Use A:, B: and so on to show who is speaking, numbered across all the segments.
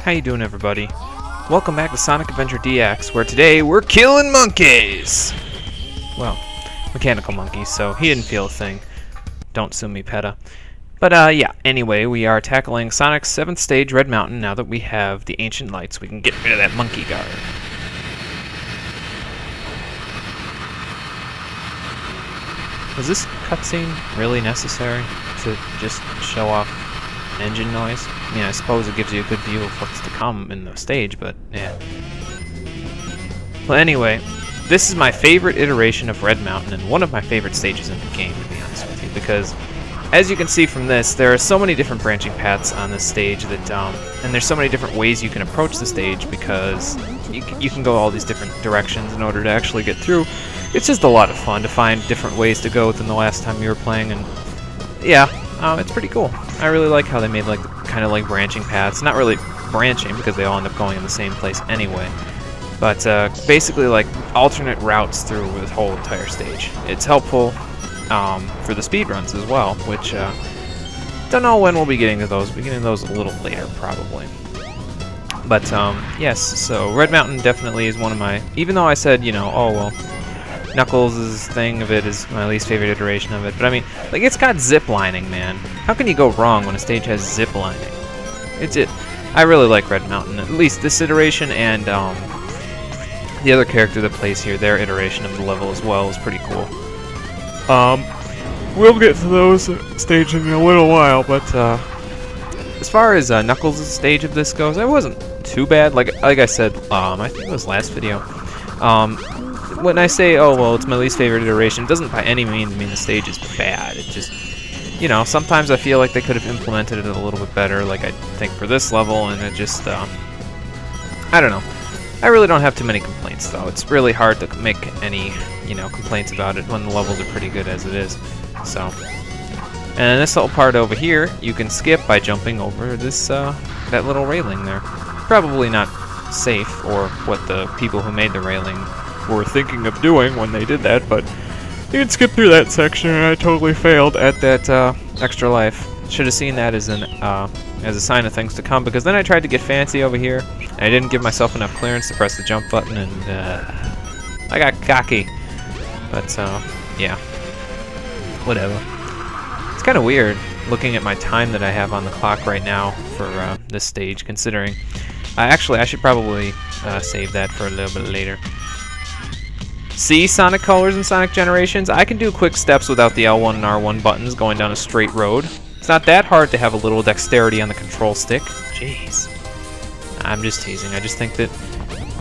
A: How you doing, everybody? Welcome back to Sonic Adventure DX, where today we're killing monkeys! Well, mechanical monkeys, so he didn't feel a thing. Don't sue me, PETA. But, uh, yeah, anyway, we are tackling Sonic's 7th stage, Red Mountain, now that we have the Ancient Lights. We can get rid of that monkey guard. Was this cutscene really necessary to just show off engine noise? I mean, I suppose it gives you a good view of what's to come in the stage, but yeah. Well, anyway, this is my favorite iteration of Red Mountain and one of my favorite stages in the game, to be honest with you, because as you can see from this, there are so many different branching paths on this stage that, um, and there's so many different ways you can approach the stage because you, you can go all these different directions in order to actually get through. It's just a lot of fun to find different ways to go than the last time you were playing, and yeah, um, it's pretty cool. I really like how they made like kind of like branching paths. Not really branching because they all end up going in the same place anyway. But uh, basically like alternate routes through this whole entire stage. It's helpful um, for the speed runs as well, which uh, don't know when we'll be getting to those. We'll be getting to those a little later probably. But um, yes, so Red Mountain definitely is one of my. Even though I said you know, oh well, Knuckles' thing of it is my least favorite iteration of it. But I mean, like it's got zip lining, man. How can you go wrong when a stage has zip lining? It's it. I really like Red Mountain, at least this iteration, and um, the other character that plays here, their iteration of the level as well, is pretty cool. Um, we'll get to those stages in a little while, but uh, as far as uh, Knuckles' stage of this goes, it wasn't too bad. Like like I said, um, I think it was last video. Um, when I say, oh, well, it's my least favorite iteration, it doesn't by any means mean the stage is bad. It just, you know, sometimes I feel like they could have implemented it a little bit better, like I think for this level, and it just, um, I don't know. I really don't have too many complaints, though. It's really hard to make any, you know, complaints about it when the levels are pretty good as it is. So, and this little part over here, you can skip by jumping over this, uh, that little railing there. Probably not safe, or what the people who made the railing were thinking of doing when they did that, but you can skip through that section, and I totally failed at that uh, extra life. Should have seen that as an uh, as a sign of things to come, because then I tried to get fancy over here, and I didn't give myself enough clearance to press the jump button, and uh, I got cocky. But uh, yeah, whatever. It's kind of weird looking at my time that I have on the clock right now for uh, this stage, considering. actually, I should probably uh, save that for a little bit later. See Sonic Colors and Sonic Generations? I can do quick steps without the L1 and R1 buttons going down a straight road. It's not that hard to have a little dexterity on the control stick. Jeez. I'm just teasing. I just think that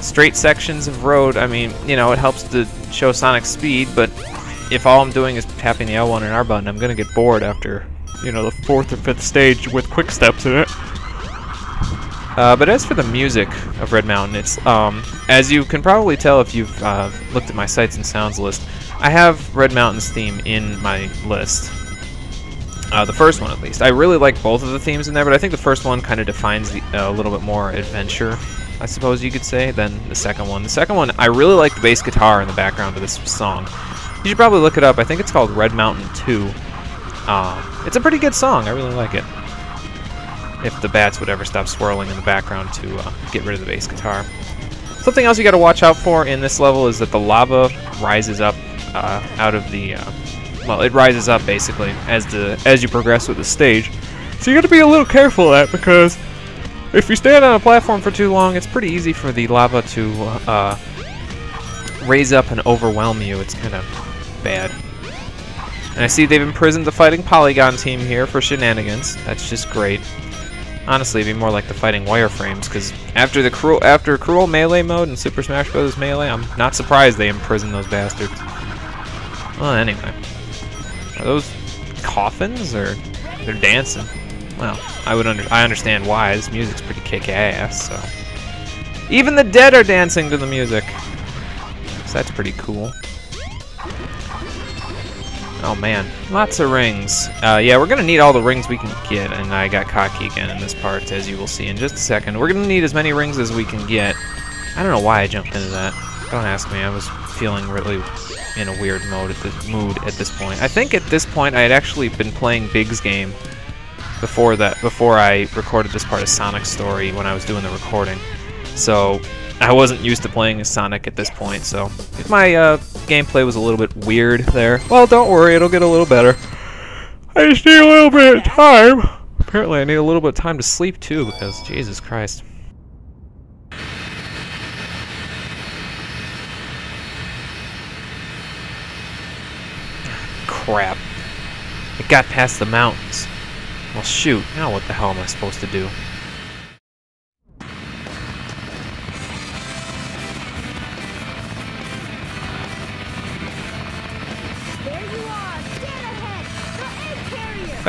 A: straight sections of road, I mean, you know, it helps to show Sonic speed, but if all I'm doing is tapping the L1 and R button, I'm going to get bored after, you know, the fourth or fifth stage with quick steps in it. Uh, but as for the music of Red Mountain, it's um, as you can probably tell if you've uh, looked at my sights and sounds list, I have Red Mountain's theme in my list. Uh, the first one, at least. I really like both of the themes in there, but I think the first one kind of defines uh, a little bit more adventure, I suppose you could say, than the second one. The second one, I really like the bass guitar in the background of this song. You should probably look it up. I think it's called Red Mountain 2. Uh, it's a pretty good song. I really like it if the bats would ever stop swirling in the background to uh, get rid of the bass guitar. Something else you got to watch out for in this level is that the lava rises up uh, out of the uh, well, it rises up basically as the as you progress with the stage. So you got to be a little careful of that because if you stand on a platform for too long, it's pretty easy for the lava to uh, raise up and overwhelm you. It's kind of bad. And I see they've imprisoned the Fighting Polygon team here for shenanigans. That's just great. Honestly, it'd be more like the fighting wireframes, because after the cruel after cruel melee mode in Super Smash Bros. Melee, I'm not surprised they imprison those bastards. Well, anyway, are those coffins or they're dancing? Well, I would under I understand why. This music's pretty kick-ass. So even the dead are dancing to the music. So that's pretty cool. Oh man, lots of rings. Uh, yeah, we're gonna need all the rings we can get, and I got cocky again in this part, as you will see in just a second. We're gonna need as many rings as we can get. I don't know why I jumped into that. Don't ask me. I was feeling really in a weird mode at this mood at this point. I think at this point I had actually been playing Big's game before that before I recorded this part of Sonic story when I was doing the recording. So I wasn't used to playing as Sonic at this point, so if my uh, gameplay was a little bit weird there, well, don't worry, it'll get a little better. I just need a little bit of time. Apparently, I need a little bit of time to sleep too, because Jesus Christ. Crap. It got past the mountains. Well, shoot. Now what the hell am I supposed to do?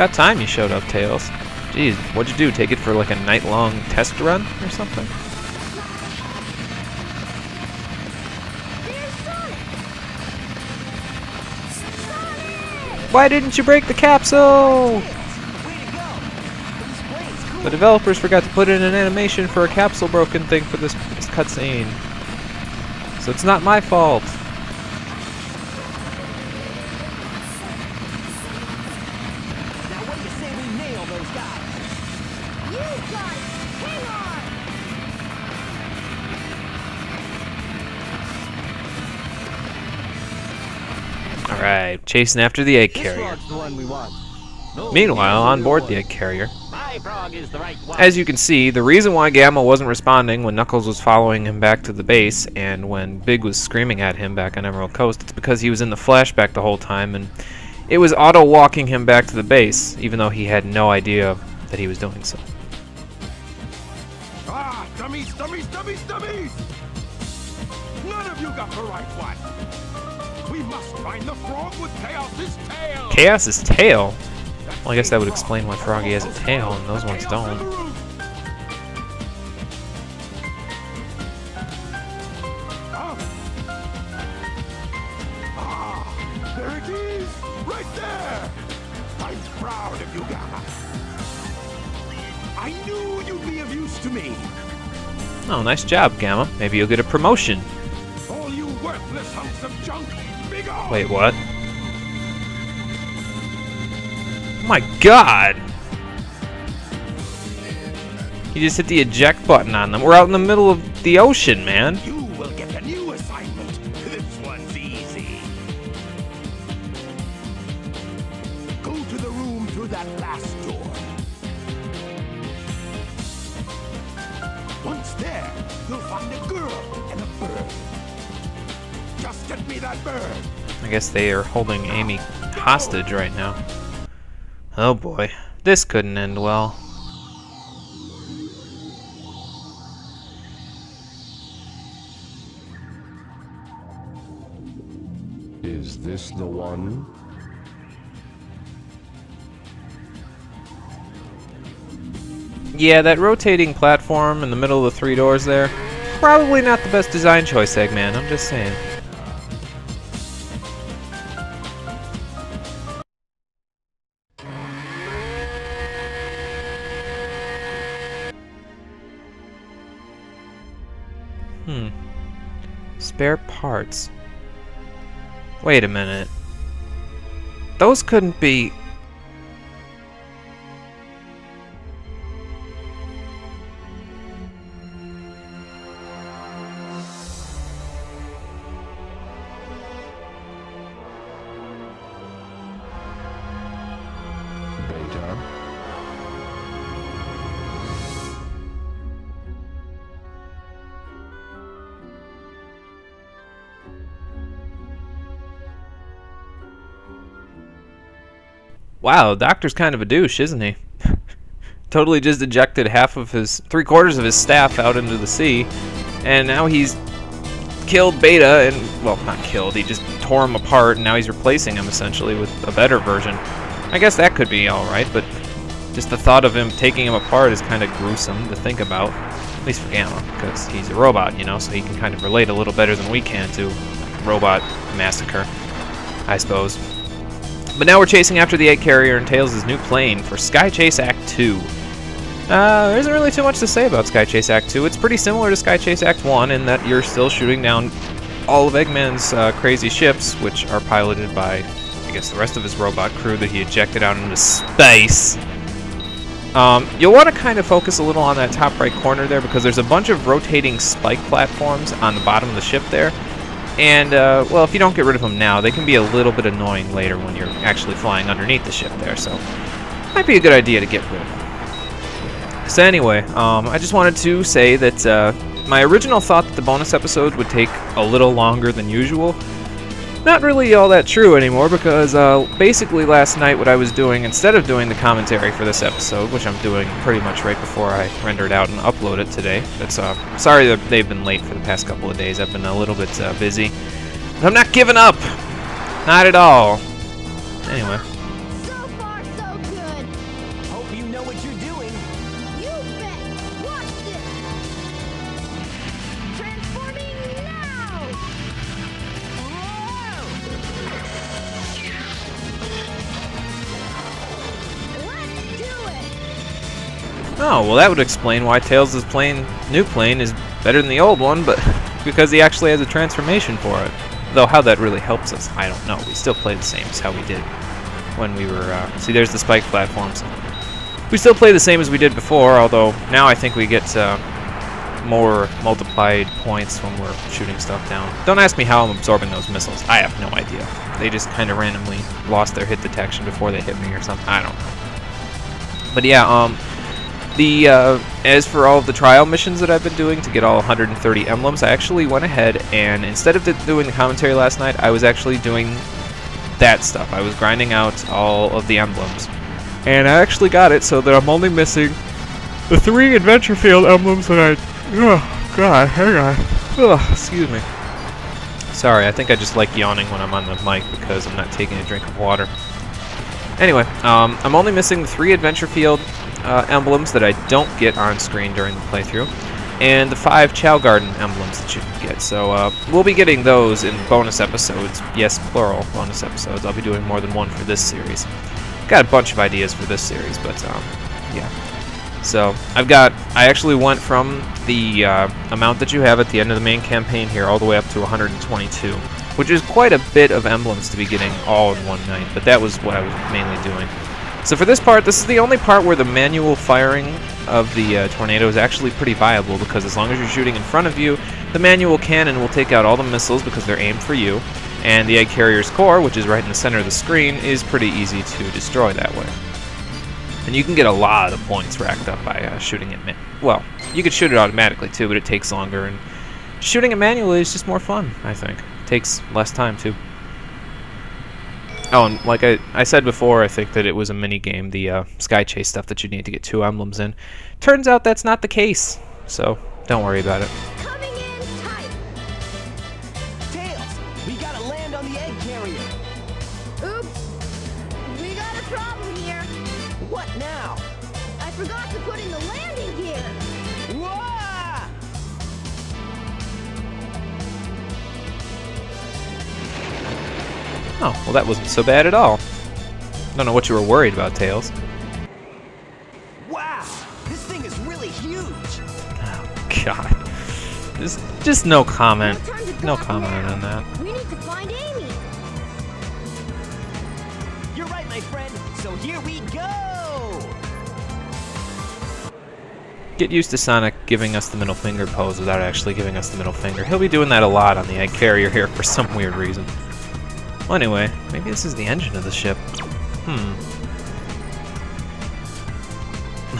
A: About time you showed up, Tails. Jeez, what'd you do? Take it for like a night-long test run or something? Why didn't you break the capsule? The developers forgot to put in an animation for a capsule broken thing for this, this cutscene. So it's not my fault. Alright, chasing after the egg carrier.
B: frog's the one we want. No,
A: Meanwhile, on board the egg carrier,
B: My frog is the right one.
A: As you can see, the reason why Gamma wasn't responding when Knuckles was following him back to the base and when Big was screaming at him back on Emerald Coast, it's because he was in the flashback the whole time and it was auto-walking him back to the base, even though he had no idea that he was doing so.
C: Ah, dummies, dummies, dummies, dummies! None of you got the right one. Chaos's tail.
A: Chaos's tail? Well, I guess that would explain why Froggy has a tail and those ones
C: Chaos in the
A: don't.
C: room. Huh? Ah. Ah, there it is, right there. I'm proud of you, Gamma. I knew you'd be of use to me.
A: Oh, nice job, Gamma. Maybe you'll get a promotion.
C: All you worthless hunks of junk.
A: Wait, what? My god! You just hit the eject button on them. We're out in the middle of the ocean, man.
C: You will get a new assignment. This one's easy. Go to the room through that last door. Get me that bird.
A: I guess they are holding Amy hostage right now. Oh boy. This couldn't end well.
D: Is this the one?
A: Yeah, that rotating platform in the middle of the three doors there, probably not the best design choice, Eggman, I'm just saying. Spare parts. Wait a minute. Those couldn't be...
D: Beta?
A: Wow, Doctor's kind of a douche, isn't he? totally just ejected half of his, three quarters of his staff out into the sea, and now he's killed Beta, and, well, not killed, he just tore him apart, and now he's replacing him essentially with a better version. I guess that could be alright, but just the thought of him taking him apart is kind of gruesome to think about, at least for Gamma, because he's a robot, you know, so he can kind of relate a little better than we can to robot massacre, I suppose. But now we're chasing after the egg carrier and Tails' new plane for Sky Chase Act 2. Uh, there isn't really too much to say about Sky Chase Act 2. It's pretty similar to Sky Chase Act 1 in that you're still shooting down all of Eggman's uh, crazy ships, which are piloted by, I guess, the rest of his robot crew that he ejected out into space. Um, you'll want to kind of focus a little on that top right corner there because there's a bunch of rotating spike platforms on the bottom of the ship there. And, uh, well, if you don't get rid of them now, they can be a little bit annoying later when you're actually flying underneath the ship there, so might be a good idea to get rid of them. So anyway, um, I just wanted to say that uh, my original thought that the bonus episode would take a little longer than usual not really all that true anymore because uh, basically last night what I was doing, instead of doing the commentary for this episode, which I'm doing pretty much right before I render it out and upload it today, that's uh, sorry that they've been late for the past couple of days. I've been a little bit uh, busy, but I'm not giving up, not at all. Anyway, oh well, that would explain why Tails' plane, new plane, is better than the old one, but because he actually has a transformation for it. Though how that really helps us, I don't know. We still play the same as how we did when we were. Uh, see, there's the spike platforms. We still play the same as we did before, although now I think we get uh, more multiplied points when we're shooting stuff down. Don't ask me how I'm absorbing those missiles. I have no idea. They just kind of randomly lost their hit detection before they hit me or something. I don't know. But yeah, um, the uh, as for all of the trial missions that I've been doing to get all 130 emblems, I actually went ahead and instead of doing the commentary last night, I was actually doing that stuff. I was grinding out all of the emblems. And I actually got it so that I'm only missing the three Adventure Field emblems that I... Oh, God, hang on. Ugh, excuse me. Sorry, I think I just like yawning when I'm on the mic because I'm not taking a drink of water. Anyway, um, I'm only missing the three Adventure Field uh, emblems that I don't get on screen during the playthrough, and the five Chao Garden emblems that you can get. So uh, we'll be getting those in bonus episodes. Yes, plural bonus episodes. I'll be doing more than one for this series. Got a bunch of ideas for this series, but um, yeah. So I've got, I actually went from the uh, amount that you have at the end of the main campaign here all the way up to 122, which is quite a bit of emblems to be getting all in one night, but that was what I was mainly doing. So for this part, this is the only part where the manual firing of the uh, tornado is actually pretty viable because as long as you're shooting in front of you, the manual cannon will take out all the missiles because they're aimed for you, and the egg carrier's core, which is right in the center of the screen, is pretty easy to destroy that way. And you can get a lot of points racked up by uh, shooting it. well, you could shoot it automatically too, but it takes longer, and shooting it manually is just more fun. I think takes less time too. Oh, and like I, I said before, I think that it was a mini game, the uh, Sky Chase stuff that you need to get two emblems in. Turns out that's not the case, so don't worry about it. Oh, well that wasn't so bad at all. I Don't know what you were worried about, Tails.
B: Wow! This thing is really huge!
A: Oh, God. Just, just no comment.
E: No
A: No comment
E: now.
A: on that.
E: We need to find Amy.
B: You're right, my friend. So here we go!
A: Get used to Sonic giving us the middle finger pose without actually giving us the middle finger. He'll be doing that a lot on the egg carrier here for some weird reason. Well, anyway, maybe this is the engine of the ship. Hmm.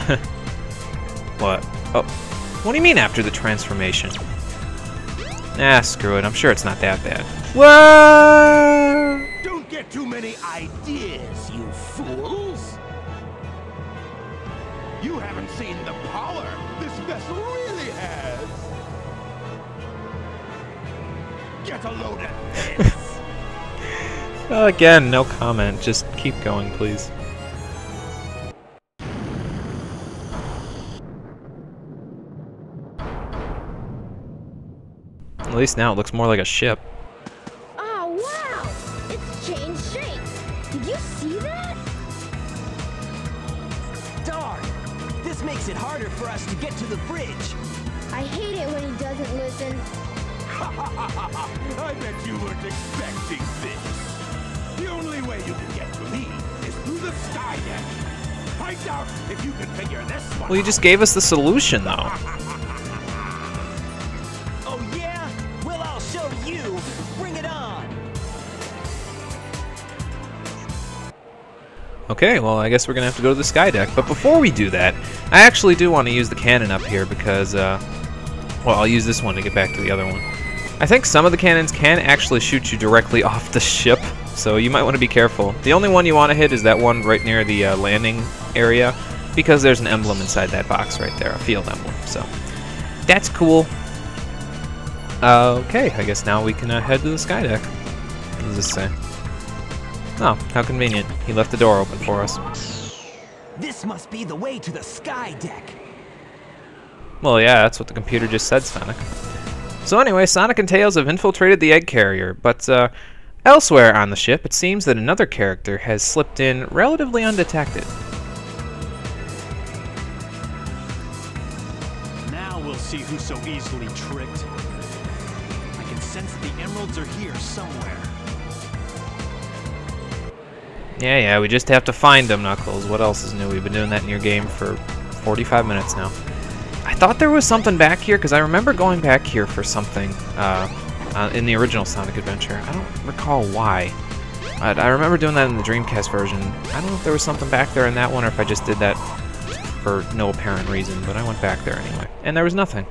A: what? Oh, what do you mean after the transformation? Ah, screw it. I'm sure it's not that bad. Whoa!
C: Don't get too many ideas, you fools! You haven't seen the power this vessel really has! Get a load of this!
A: Again, no comment. Just keep going, please. At least now it looks more like a ship.
E: Oh, wow. It's changed shape. Did you see that?
B: Darn! This makes it harder for us to get to the bridge.
E: I hate it when he doesn't listen.
C: I bet you weren't expecting this. The only way you can get to me is through the sky deck. Find out if you can figure this one
A: Well, you just gave us the solution, though.
B: Oh yeah? Well, I'll show you. Bring it on.
A: Okay, well, I guess we're gonna have to go to the sky deck. But before we do that, I actually do want to use the cannon up here because, uh, well, I'll use this one to get back to the other one. I think some of the cannons can actually shoot you directly off the ship, so you might want to be careful. The only one you want to hit is that one right near the uh, landing area, because there's an emblem inside that box right there, a field emblem. So that's cool. Uh, okay, I guess now we can uh, head to the sky deck. What does this say? Oh, how convenient. He left the door open for us.
B: This must be the way to the sky deck.
A: Well, yeah, that's what the computer just said, Sonic. So anyway, Sonic and Tails have infiltrated the egg carrier, but uh, elsewhere on the ship, it seems that another character has slipped in relatively undetected.
B: Now we'll see who's so easily tricked. I can sense the emeralds are here somewhere.
A: Yeah, yeah, we just have to find them, Knuckles. What else is new? We've been doing that in your game for 45 minutes now. I thought there was something back here, because I remember going back here for something uh, uh, in the original Sonic Adventure. I don't recall why. I, I remember doing that in the Dreamcast version. I don't know if there was something back there in that one, or if I just did that for no apparent reason, but I went back there anyway. And there was nothing.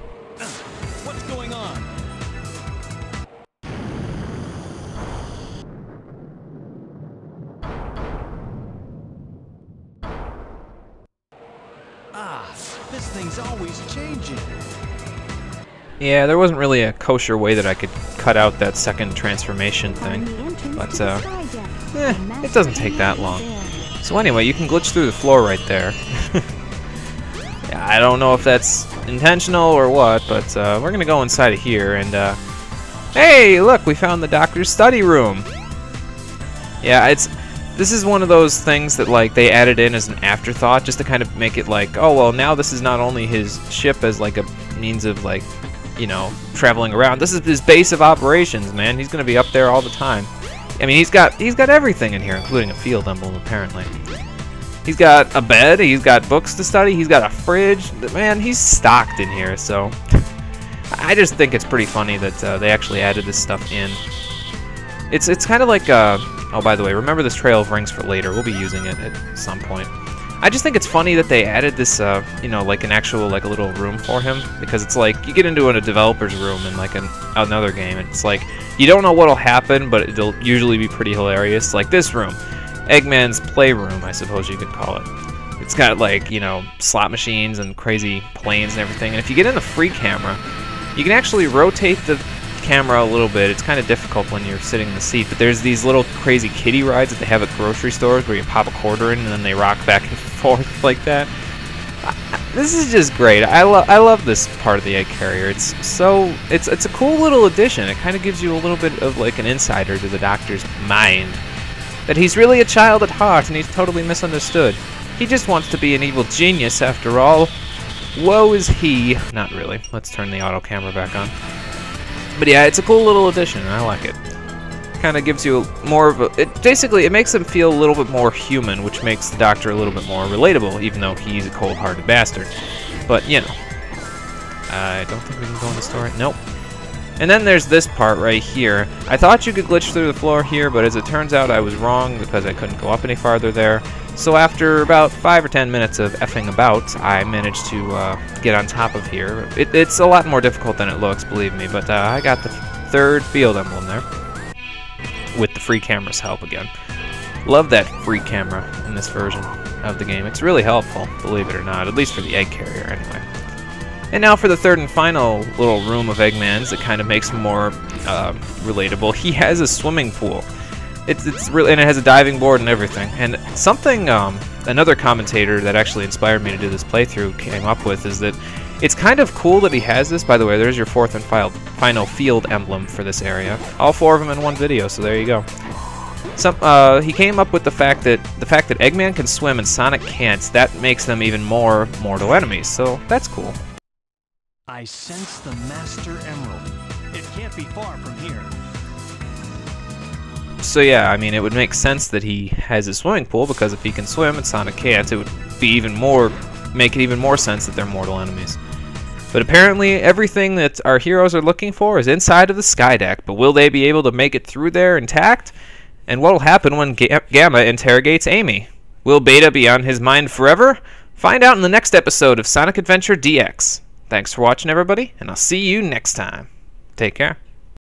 A: Yeah, there wasn't really a kosher way that I could cut out that second transformation thing. But, uh, eh, it doesn't take that long. So anyway, you can glitch through the floor right there. yeah, I don't know if that's intentional or what, but uh, we're gonna go inside of here and, uh, hey, look, we found the doctor's study room. Yeah, it's this is one of those things that like they added in as an afterthought just to kind of make it like, oh well, now this is not only his ship as like a means of like, you know, traveling around. This is his base of operations, man. He's gonna be up there all the time. I mean, he's got he's got everything in here, including a field emblem, apparently. He's got a bed. He's got books to study. He's got a fridge. Man, he's stocked in here. So, I just think it's pretty funny that uh, they actually added this stuff in. It's it's kind of like uh, oh by the way, remember this trail of rings for later. We'll be using it at some point. I just think it's funny that they added this, uh, you know, like an actual like a little room for him because it's like you get into a developer's room in like an, another game and it's like you don't know what'll happen, but it'll usually be pretty hilarious. Like this room, Eggman's playroom, I suppose you could call it. It's got like you know slot machines and crazy planes and everything. And if you get in the free camera, you can actually rotate the camera a little bit. It's kind of difficult when you're sitting in the seat, but there's these little crazy kiddie rides that they have at grocery stores where you pop a quarter in and then they rock back and forth like that. This is just great. I love I love this part of the egg carrier. It's so it's it's a cool little addition. It kind of gives you a little bit of like an insider to the doctor's mind. That he's really a child at heart and he's totally misunderstood. He just wants to be an evil genius after all. Woe is he. Not really. Let's turn the auto camera back on. But yeah, it's a cool little addition, I like it. Kind of gives you more of a... It, basically, it makes him feel a little bit more human, which makes the Doctor a little bit more relatable, even though he's a cold-hearted bastard. But, you know. I don't think we can go in the store. Nope. And then there's this part right here. I thought you could glitch through the floor here, but as it turns out, I was wrong because I couldn't go up any farther there. So after about 5 or 10 minutes of effing about, I managed to uh, get on top of here. It, it's a lot more difficult than it looks, believe me, but uh, I got the third field emblem there. With the free camera's help again. Love that free camera in this version of the game. It's really helpful, believe it or not, at least for the egg carrier anyway. And now for the third and final little room of Eggman's that kind of makes him more uh, relatable. He has a swimming pool. It's it's really and it has a diving board and everything. And something um, another commentator that actually inspired me to do this playthrough came up with is that it's kind of cool that he has this. By the way, there's your fourth and final final field emblem for this area. All four of them in one video. So there you go. Some, uh, he came up with the fact that the fact that Eggman can swim and Sonic can't. That makes them even more mortal enemies. So that's cool.
B: I sense the Master Emerald. It can't be far from here.
A: so yeah, I mean, it would make sense that he has a swimming pool because if he can swim and Sonic can't, it would be even more, make it even more sense that they're mortal enemies. But apparently, everything that our heroes are looking for is inside of the Skydeck. But will they be able to make it through there intact? And what will happen when Ga- Gamma interrogates Amy? Will Beta be on his mind forever? Find out in the next episode of Sonic Adventure DX. Thanks for watching, everybody, and I'll see you next time. Take care.